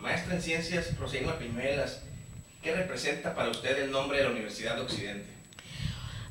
Maestra en Ciencias, Rosalina Pimelas, ¿qué representa para usted el nombre de la Universidad de Occidente?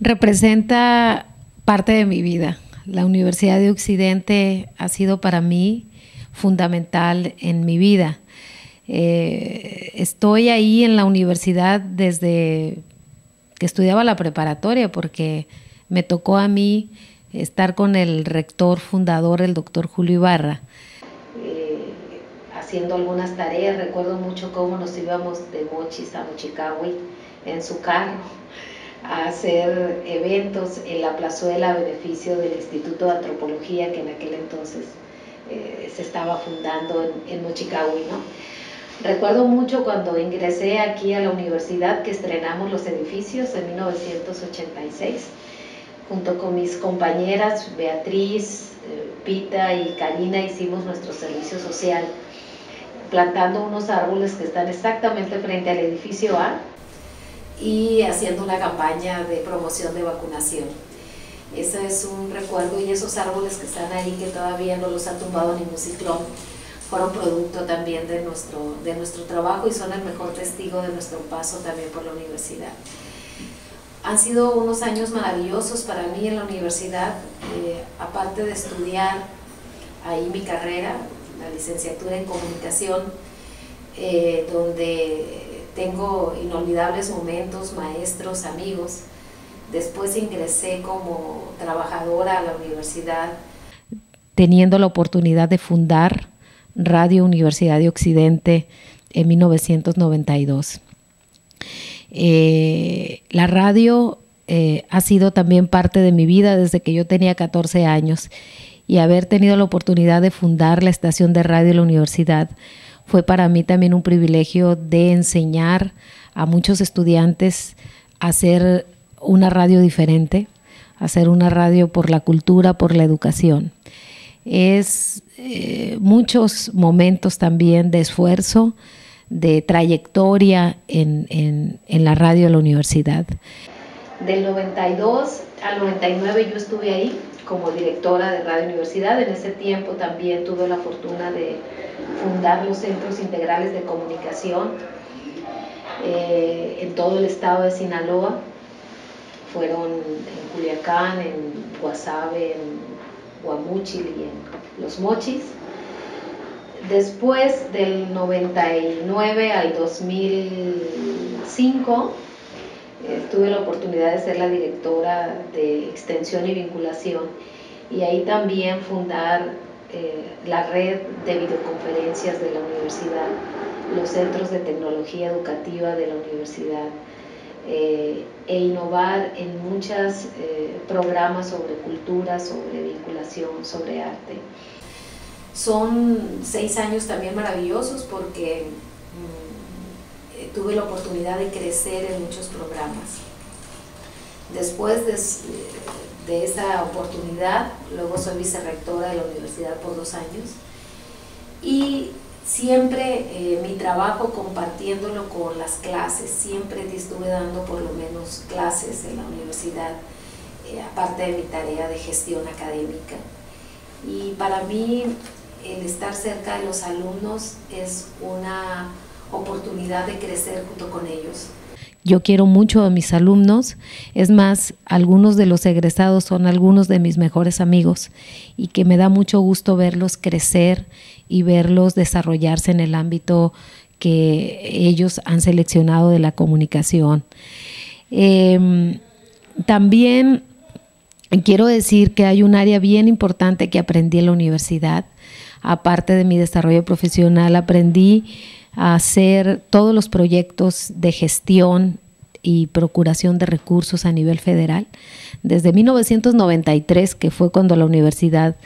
Representa parte de mi vida. La Universidad de Occidente ha sido para mí fundamental en mi vida. Eh, estoy ahí en la universidad desde que estudiaba la preparatoria porque me tocó a mí estar con el rector fundador, el doctor Julio Ibarra. Haciendo algunas tareas, recuerdo mucho cómo nos íbamos de Mochis a Mochicahui en su carro a hacer eventos en la plazuela a beneficio del Instituto de Antropología que en aquel entonces eh, se estaba fundando en, en Mochicahui, ¿no? Recuerdo mucho cuando ingresé aquí a la universidad que estrenamos los edificios en 1986, junto con mis compañeras Beatriz, eh, Pita y Karina hicimos nuestro servicio social, plantando unos árboles que están exactamente frente al edificio A y haciendo una campaña de promoción de vacunación. Ese es un recuerdo y esos árboles que están ahí que todavía no los ha tumbado ningún ciclón fueron producto también de nuestro, de nuestro trabajo y son el mejor testigo de nuestro paso también por la universidad. Han sido unos años maravillosos para mí en la universidad, eh, aparte de estudiar ahí mi carrera, la licenciatura en comunicación, eh, donde tengo inolvidables momentos, maestros, amigos. Después ingresé como trabajadora a la universidad. Teniendo la oportunidad de fundar Radio Universidad de Occidente en 1992. Eh, la radio eh, ha sido también parte de mi vida desde que yo tenía 14 años y haber tenido la oportunidad de fundar la estación de radio de la universidad fue para mí también un privilegio de enseñar a muchos estudiantes a hacer una radio diferente, hacer una radio por la cultura, por la educación es eh, muchos momentos también de esfuerzo, de trayectoria en, en, la radio de la universidad. Del 92 al 99 yo estuve ahí como directora de Radio Universidad. En ese tiempo también tuve la fortuna de fundar los centros integrales de comunicación eh, en todo el estado de Sinaloa. Fueron en Culiacán, en Guasave, en Guamúchil y en Los Mochis. Después del 99 al 2005, eh, tuve la oportunidad de ser la directora de extensión y vinculación y ahí también fundar eh, la red de videoconferencias de la universidad, los centros de tecnología educativa de la universidad, eh, e innovar en muchos programas sobre cultura, sobre vinculación, sobre arte. Son seis años también maravillosos porque mm, tuve la oportunidad de crecer en muchos programas. Después de, de esa oportunidad, luego soy vicerrectora de la universidad por dos años y siempre eh, mi trabajo compartiéndolo con las clases, siempre estuve dando por lo menos clases en la universidad, eh, aparte de mi tarea de gestión académica. Y para mí el estar cerca de los alumnos es una oportunidad de crecer junto con ellos. Yo quiero mucho a mis alumnos, es más, algunos de los egresados son algunos de mis mejores amigos y que me da mucho gusto verlos crecer y verlos desarrollarse en el ámbito que ellos han seleccionado de la comunicación. Em, también quiero decir que hay un área bien importante que aprendí en la universidad. Aparte de mi desarrollo profesional, aprendí a hacer todos los proyectos de gestión y procuración de recursos a nivel federal. Desde 1993, que fue cuando la universidad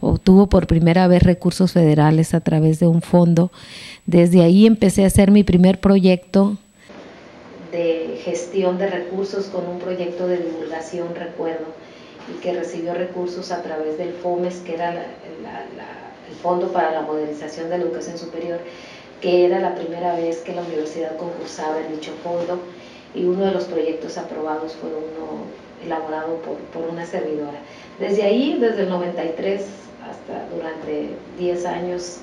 obtuvo por primera vez recursos federales a través de un fondo. Desde ahí empecé a hacer mi primer proyecto de gestión de recursos con un proyecto de divulgación, recuerdo, y que recibió recursos a través del FOMES, que era el Fondo para la Modernización de la Educación Superior, que era la primera vez que la universidad concursaba en dicho fondo, y uno de los proyectos aprobados fue uno elaborado por, por una servidora. Desde ahí, desde el 93 hasta durante 10 años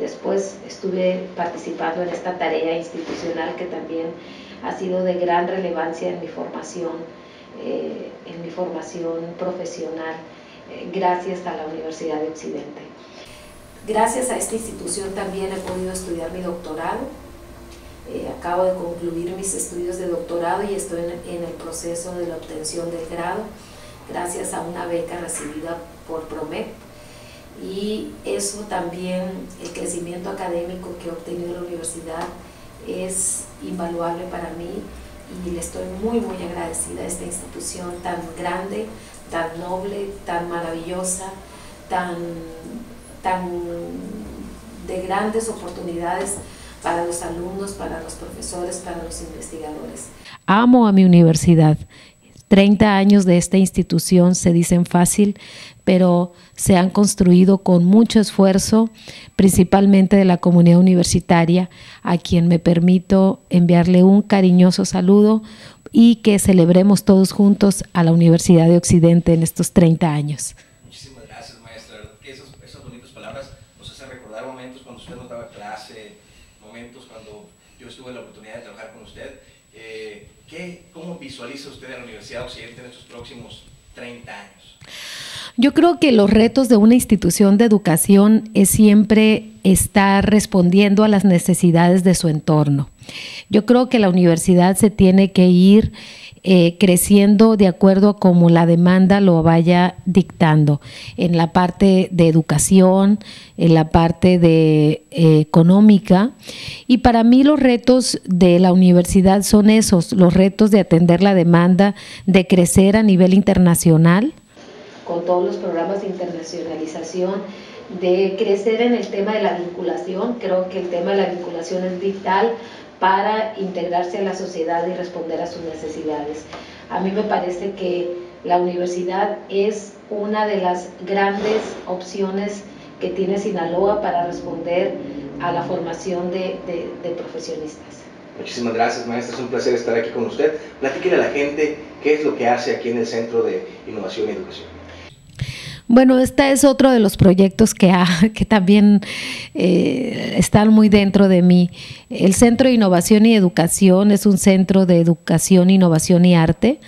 Después estuve participando en esta tarea institucional que también ha sido de gran relevancia en mi formación, eh, en mi formación profesional, eh, gracias a la Universidad de Occidente. Gracias a esta institución también he podido estudiar mi doctorado. Eh, acabo de concluir mis estudios de doctorado y estoy en, el proceso de la obtención del grado gracias a una beca recibida por PROMEP. Y eso también, el crecimiento académico que he obtenido en la universidad es invaluable para mí y le estoy muy, muy agradecida a esta institución tan grande, tan noble, tan maravillosa, tan tan de grandes oportunidades para los alumnos, para los profesores, para los investigadores. Amo a mi universidad. 30 años de esta institución se dicen fácil, pero se han construido con mucho esfuerzo, principalmente de la comunidad universitaria, a quien me permito enviarle un cariñoso saludo y que celebremos todos juntos a la Universidad de Occidente en estos 30 años. tuve la oportunidad de trabajar con usted. Eh, ¿qué, ¿Cómo visualiza usted a la Universidad Occidente en estos próximos 30 años? Yo creo que los retos de una institución de educación es siempre estar respondiendo a las necesidades de su entorno. Yo creo que la universidad se tiene que ir eh, creciendo de acuerdo a como la demanda lo vaya dictando, en la parte de educación, en la parte de eh, económica. Y para mí los retos de la universidad son esos, los retos de atender la demanda, de crecer a nivel internacional. Con todos los programas de internacionalización, de crecer en el tema de la vinculación, creo que el tema de la vinculación es vital para integrarse a la sociedad y responder a sus necesidades. A mí me parece que la universidad es una de las grandes opciones que tiene Sinaloa para responder a la formación de, profesionistas. Muchísimas gracias, maestra. Es un placer estar aquí con usted. Platíquele a la gente qué es lo que hace aquí en el Centro de Innovación y Educación. Bueno, este es otro de los proyectos que, que también eh, están muy dentro de mí. El Centro de Innovación y Educación es un centro de educación, innovación y arte.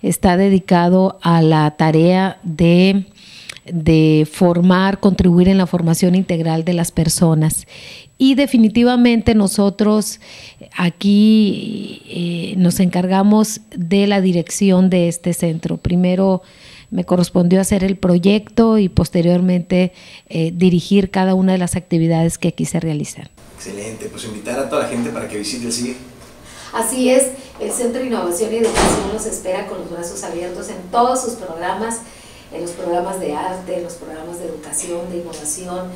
Está dedicado a la tarea de, de formar, contribuir en la formación integral de las personas. Y definitivamente nosotros aquí eh, nos encargamos de la dirección de este centro. Primero, me correspondió hacer el proyecto y posteriormente eh, dirigir cada una de las actividades que aquí se realizan. Excelente, pues invitar a toda la gente para que visite el CIE. Así es, el Centro de Innovación y Educación los espera con los brazos abiertos en todos sus programas, en los programas de arte, en los programas de educación, de innovación.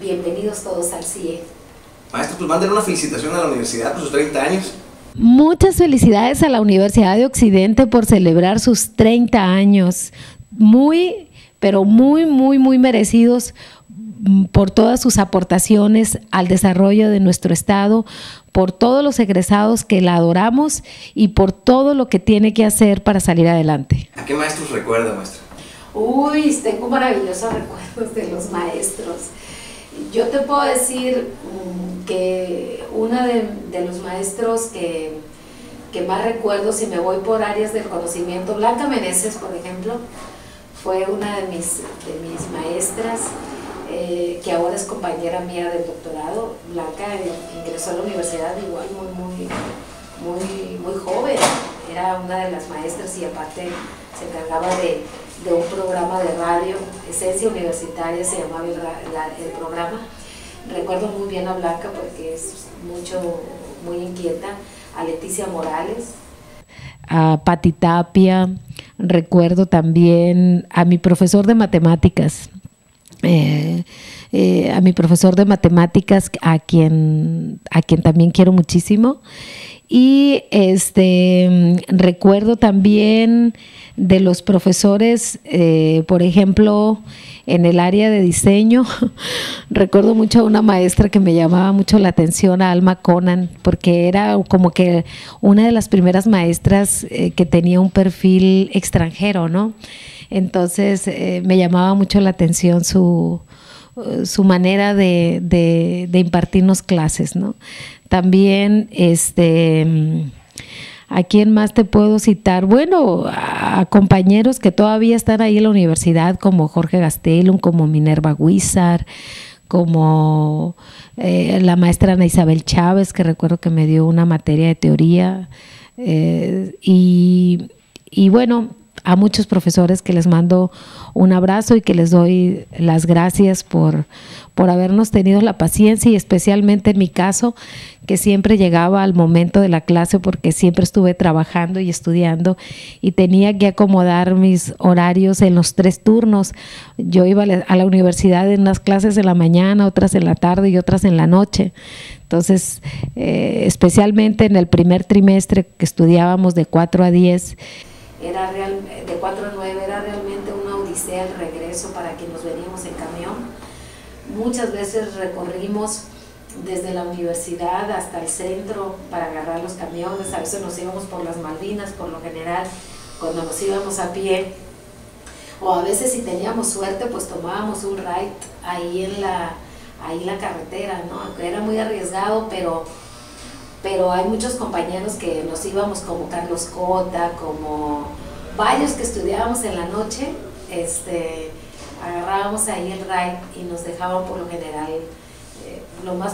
Bienvenidos todos al CIE. Maestro, pues manden una felicitación a la universidad por sus 30 años. Muchas felicidades a la Universidad de Occidente por celebrar sus 30 años muy, pero muy, muy, muy merecidos mm, por todas sus aportaciones al desarrollo de nuestro Estado, por todos los egresados que la adoramos y por todo lo que tiene que hacer para salir adelante. ¿A qué maestros recuerda, maestra? Uy, tengo maravillosos recuerdos de los maestros. Yo te puedo decir mm, que uno de, de los maestros que, que más recuerdo, si me voy por áreas del conocimiento, Blanca Meneses, por ejemplo, fue una de mis, de mis maestras, eh, que ahora es compañera mía del doctorado. Blanca ingresó a la universidad igual muy, muy, muy, muy joven. Era una de las maestras y aparte se encargaba de, de un programa de radio, Esencia Universitaria se llamaba el, el, programa. Recuerdo muy bien a Blanca porque es mucho, muy inquieta, a Leticia Morales. A Pati Tapia, Recuerdo también a mi profesor de matemáticas, eh, eh, a mi profesor de matemáticas, a quien, a quien también quiero muchísimo. Y este recuerdo también de los profesores, eh, por ejemplo, en el área de diseño. Recuerdo mucho a una maestra que me llamaba mucho la atención, a Alma Conan, porque era como que una de las primeras maestras eh, que tenía un perfil extranjero, ¿no? Entonces eh, me llamaba mucho la atención su, eh, su manera de, de, impartirnos clases, ¿no? También, este, ¿a quién más te puedo citar? Bueno, a compañeros que todavía están ahí en la universidad, como Jorge Gastelum, como Minerva Huizar, como eh, la maestra Ana Isabel Chávez, que recuerdo que me dio una materia de teoría, eh, y, y bueno, a muchos profesores que les mando un abrazo y que les doy las gracias por, por habernos tenido la paciencia y especialmente en mi caso, que siempre llegaba al momento de la clase porque siempre estuve trabajando y estudiando y tenía que acomodar mis horarios en los tres turnos. Yo iba a la universidad en unas clases en la mañana, otras en la tarde y otras en la noche. Entonces, eh, especialmente en el primer trimestre que estudiábamos de 4 a 10, era real, de 4 a 9 era realmente una odisea el regreso para quienes veníamos en camión. Muchas veces recorrimos desde la universidad hasta el centro para agarrar los camiones, a veces nos íbamos por las Malvinas, por lo general, cuando nos íbamos a pie, o a veces si teníamos suerte, pues tomábamos un ride ahí en la, ahí en la carretera, ¿no? Era muy arriesgado, pero pero hay muchos compañeros que nos íbamos como Carlos Cota, como varios que estudiábamos en la noche, este, agarrábamos ahí el ride y nos dejaban por lo general eh, lo más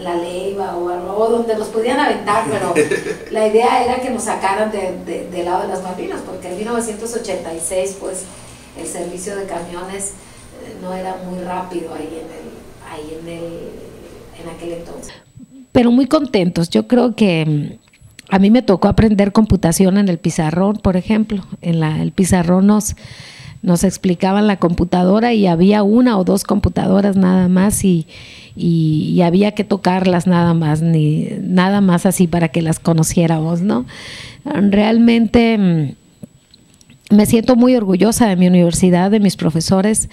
la leiva o, donde nos podían aventar, pero la idea era que nos sacaran de, del lado de las Malvinas, porque en 1986 pues el servicio de camiones eh, no era muy rápido ahí en el, ahí en el, en aquel entonces pero muy contentos. Yo creo que mm, a mí me tocó aprender computación en el pizarrón, por ejemplo. En la, el pizarrón nos, nos explicaban la computadora y había una o dos computadoras nada más y, y, había que tocarlas nada más, ni nada más así para que las conociéramos, ¿no? Realmente mm, me siento muy orgullosa de mi universidad, de mis profesores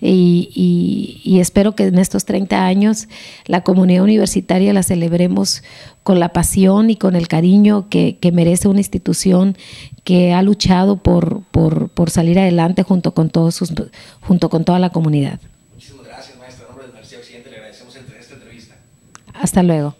y, espero que en estos 30 años la comunidad universitaria la celebremos con la pasión y con el cariño que, merece una institución que ha luchado por, por, salir adelante junto con, todos sus, junto con toda la comunidad. Muchísimas gracias, maestra. En nombre de Universidad Occidente le agradecemos esta entrevista. Hasta luego.